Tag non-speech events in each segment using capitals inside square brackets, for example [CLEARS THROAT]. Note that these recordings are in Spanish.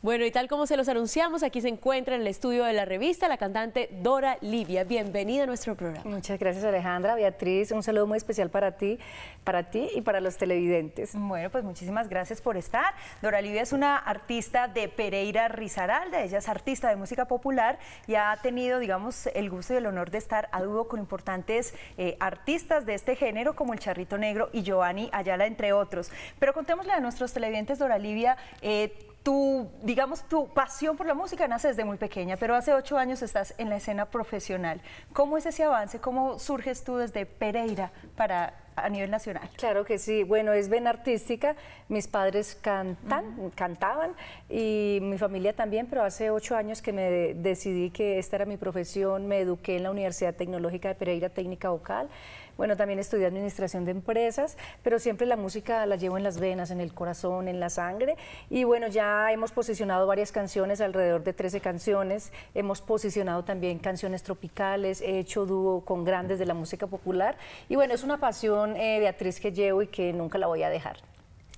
Bueno, y tal como se los anunciamos, aquí se encuentra en el estudio de la revista la cantante Dora Livia. Bienvenida a nuestro programa. Muchas gracias Alejandra, Beatriz, un saludo muy especial para ti, para ti y para los televidentes. Bueno, pues muchísimas gracias por estar. Dora Livia es una artista de Pereira Risaralda, ella es artista de música popular y ha tenido, digamos, el gusto y el honor de estar a dúo con importantes eh, artistas de este género como el Charrito Negro y Giovanni Ayala, entre otros. Pero contémosle a nuestros televidentes, Dora Livia, eh, tu, digamos, tu pasión por la música nace desde muy pequeña, pero hace ocho años estás en la escena profesional. ¿Cómo es ese avance? ¿Cómo surges tú desde Pereira para a nivel nacional? Claro que sí. Bueno, es vena artística. Mis padres cantan, cantaban y mi familia también, pero hace ocho años que me decidí que esta era mi profesión. Me eduqué en la Universidad Tecnológica de Pereira Técnica Vocal. Bueno, también estudié administración de empresas, pero siempre la música la llevo en las venas, en el corazón, en la sangre. Y bueno, ya hemos posicionado varias canciones, alrededor de 13 canciones. Hemos posicionado también canciones tropicales, he hecho dúo con grandes de la música popular. Y bueno, es una pasión, eh, Beatriz, que llevo y que nunca la voy a dejar.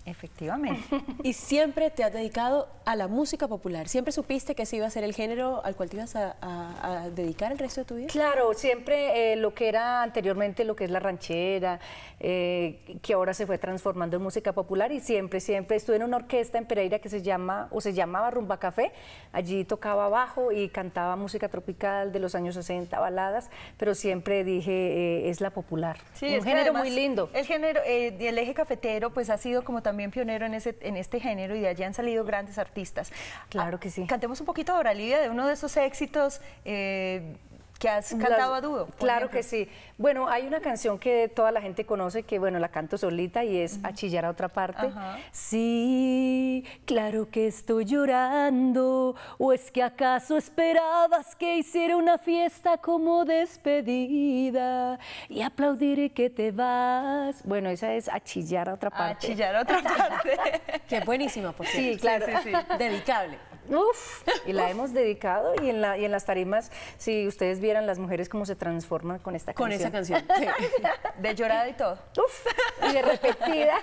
Efectivamente. [LAUGHS] y siempre te has dedicado a la música popular. ¿Siempre supiste que ese iba a ser el género al cual te ibas a, dedicar el resto de tu vida? Claro, siempre eh, lo que era anteriormente lo que es la ranchera, eh, que ahora se fue transformando en música popular y siempre, siempre estuve en una orquesta en Pereira que se llama o se llamaba Rumba Café. Allí tocaba bajo y cantaba música tropical de los años 60, baladas, pero siempre dije eh, es la popular. Sí, un género muy lindo. El género, el eje cafetero, pues ha sido como también pionero en, ese, en este género y de allí han salido grandes artistas. Claro que sí. Cantemos un poquito ahora, Lidia, de uno de esos éxitos eh, que has cantado a dúo. Claro que sí. Bueno, hay una canción que toda la gente conoce que, bueno, la canto solita y es A chillar a otra parte. Sí, claro que estoy llorando. ¿O es que acaso esperabas que hiciera una fiesta como despedida y aplaudiré que te vas? Bueno, esa es A chillar a otra parte. A chillar a otra [LAUGHS] parte. Qué buenísima, por Sí, claro. Sí, sí, [LAUGHS] Dedicable. Uf, [LAUGHS] y la hemos dedicado y en, la, y en las tarimas, si ustedes vieran las mujeres cómo se transforman con esta canción. Con esa canción. [LAUGHS] De llorada y todo. Uf, y de repetida.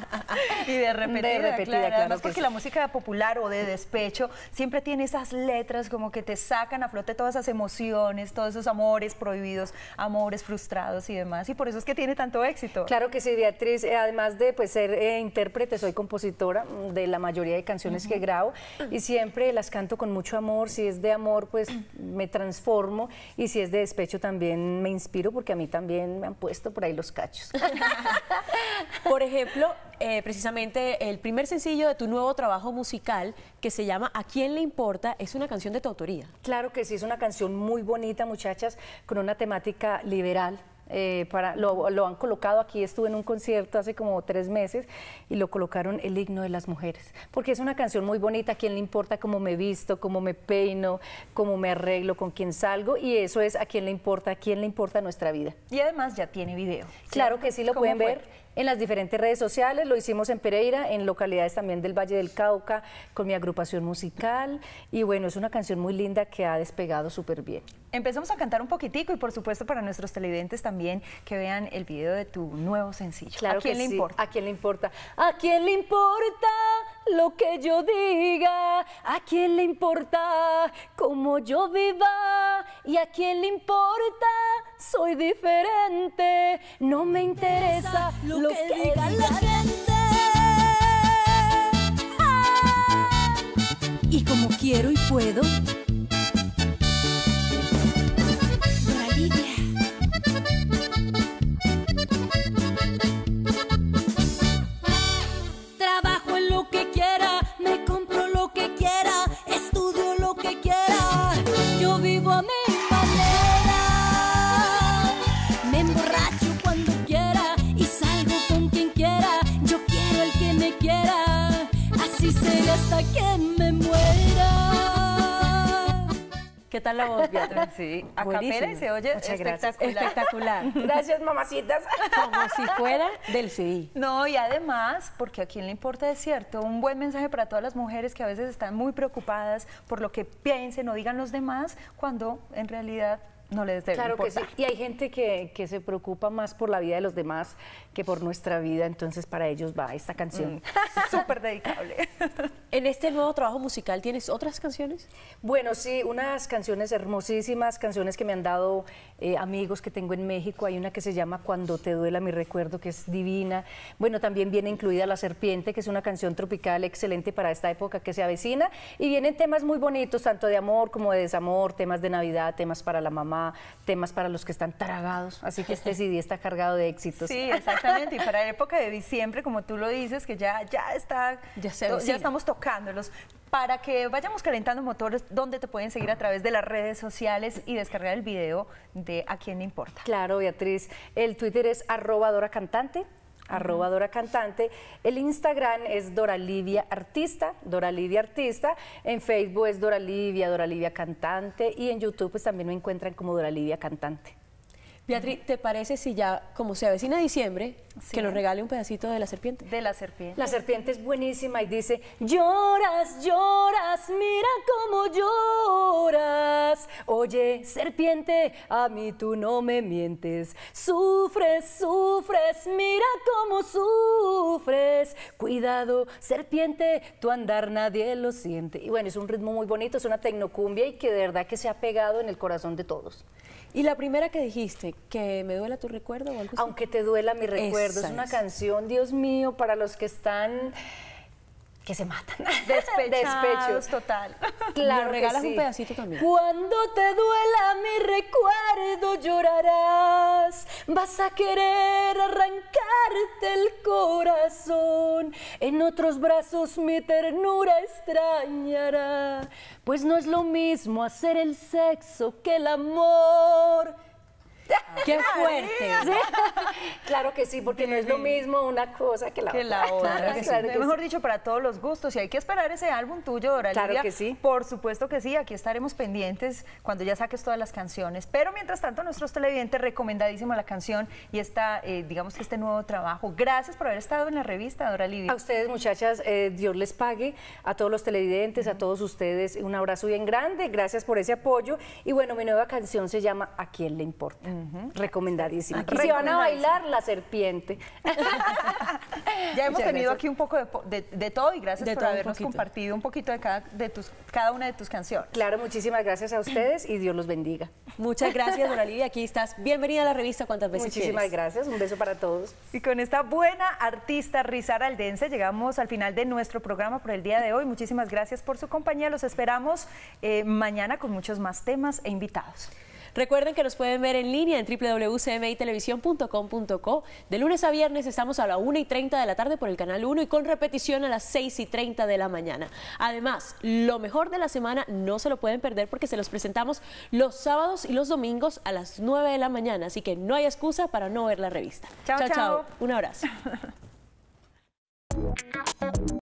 [LAUGHS] y de repetida, de repetida claro. Además porque la música popular o de despecho siempre tiene esas letras como que te sacan a flote todas esas emociones, todos esos amores prohibidos, amores frustrados y demás. Y por eso es que tiene tanto éxito. Claro que sí, Beatriz. Eh, además de pues, ser eh, intérprete, soy compositora de la mayoría de canciones que grabo y siempre siempre las canto con mucho amor, si es de amor pues [CLEARS THROAT] me transformo y si es de despecho también me inspiro porque a mí también me han puesto por ahí los cachos. [LAUGHS] por ejemplo, eh, precisamente el primer sencillo de tu nuevo trabajo musical que se llama ¿A quién le importa? es una canción de tu autoría. Claro que sí, es una canción muy bonita muchachas, con una temática liberal, eh, para, lo, lo, han colocado aquí, estuve en un concierto hace como tres meses y lo colocaron el himno de las mujeres, porque es una canción muy bonita, a quién le importa cómo me visto, cómo me peino, cómo me arreglo, con quién salgo y eso es a quién le importa, a quién le importa nuestra vida. Y además ya tiene video. Claro que sí, lo pueden ver en las diferentes redes sociales, lo hicimos en Pereira, en localidades también del Valle del Cauca, con mi agrupación musical, y bueno, es una canción muy linda que ha despegado súper bien. Empezamos a cantar un poquitico y por supuesto para nuestros televidentes también que vean el video de tu nuevo sencillo. Claro ¿A quién le importa? ¿A quién le importa? ¿A quién le importa lo que yo diga? ¿A quién le importa cómo yo viva? ¿Y a quién le importa? Soy diferente, no me interesa lo, que, diga la gente. y como quiero y puedo ¿Qué tal la voz, Beatriz? Sí, a capela se oye espectacular. espectacular. [LAUGHS] Gracias, mamacitas. Como si fuera del CD. No, y además, porque a quién le importa es cierto, un buen mensaje para todas las mujeres que a veces están muy preocupadas por lo que piensen o digan los demás, cuando en realidad no les debe Claro que sí. Y hay gente que, que se preocupa más por la vida de los demás que por nuestra vida, entonces para ellos va esta canción. Mm. [LAUGHS] Súper dedicable. [LAUGHS] En este nuevo trabajo musical, ¿tienes otras canciones? Bueno, sí, unas canciones hermosísimas, canciones que me han dado eh, amigos que tengo en México. Hay una que se llama Cuando te duela mi recuerdo, que es divina. Bueno, también viene incluida La Serpiente, que es una canción tropical excelente para esta época que se avecina. Y vienen temas muy bonitos, tanto de amor como de desamor, temas de Navidad, temas para la mamá, temas para los que están taragados. Así que este [LAUGHS] CD está cargado de éxitos. Sí, exactamente. Y para la época de diciembre, como tú lo dices, que ya, ya está, Ya se estamos tocándolos. Para que vayamos calentando motores, ¿dónde te pueden seguir a través de las redes sociales y descargar el video de A quién le importa? Claro, Beatriz. El Twitter es arroba Dora Cantante. Arroba Dora Cantante. El Instagram es Dora Livia Artista, Dora Livia Artista. En Facebook es Dora Livia, Dora Livia Cantante. Y en YouTube pues también me encuentran como Dora Livia Cantante. Beatriz, ¿te parece si ya, como se avecina diciembre, Sí. que nos regale un pedacito de la serpiente? De la serpiente. La serpiente es buenísima y dice, lloras, lloras, mira cómo lloras. Oye, serpiente, a mí tú no me mientes. Sufres, sufres, mira cómo sufres. Cuidado, serpiente, tu andar nadie lo siente. Y bueno, es un ritmo muy bonito, es una tecnocumbia y que de verdad que se ha pegado en el corazón de todos. Y la primera que dijiste, que me duela tu recuerdo o algo así. Aunque te duela mi recuerdo, Esa es una es. canción, Dios mío, para los que están que se matan. [LAUGHS] Despechados, total. Claro que regalas un pedacito también. Cuando te duela mi recuerdo llorarás, vas a querer arrancarte el corazón, en otros brazos mi ternura extrañará, pues no es lo mismo hacer el sexo que el amor. [LAUGHS] ¡Qué fuerte! ¿Sí? [LAUGHS] Claro que sí, porque no es lo mismo una cosa que la que otra. la otra. que sí. Claro que Mejor sí. dicho, para todos los gustos. Y hay que esperar ese álbum tuyo, Dora Claro que sí. Por supuesto que sí. Aquí estaremos pendientes cuando ya saques todas las canciones. Pero mientras tanto, nuestros televidentes, recomendadísima la canción y esta, eh, digamos que este nuevo trabajo. Gracias por haber estado en la revista, Dora Livia. A ustedes, muchachas, eh, Dios les pague. A todos los televidentes, a todos ustedes, un abrazo bien grande. Gracias por ese apoyo. Y bueno, mi nueva canción se llama ¿A quién le importa? Recomendadísima. Aquí se van a bailar la serpiente. [LAUGHS] Ya hemos Muchas tenido gracias. aquí un poco de, po- de- de todo y gracias De por un habernos poquito. compartido un poquito de cada, de tus, cada una de tus canciones. Claro, muchísimas gracias a ustedes y Dios los bendiga. Muchas gracias, Dora Livia. Aquí estás. Bienvenida a la revista cuantas veces Muchísimas quieres. gracias. Un beso para todos. Y con esta buena artista risaraldense llegamos al final de nuestro programa por el día de hoy. Muchísimas gracias por su compañía. Los esperamos eh, mañana con muchos más temas e invitados. Recuerden que nos pueden ver en línea en www.cmitelevisión.com.co. De lunes a viernes estamos a las 1 y 30 de la tarde por el Canal 1 y con repetición a las 6 y 30 de la mañana. Además, lo mejor de la semana no se lo pueden perder porque se los presentamos los sábados y los domingos a las 9 de la mañana. Así que no hay excusa para no ver la revista. Chao, chao. chao. Un abrazo. [LAUGHS]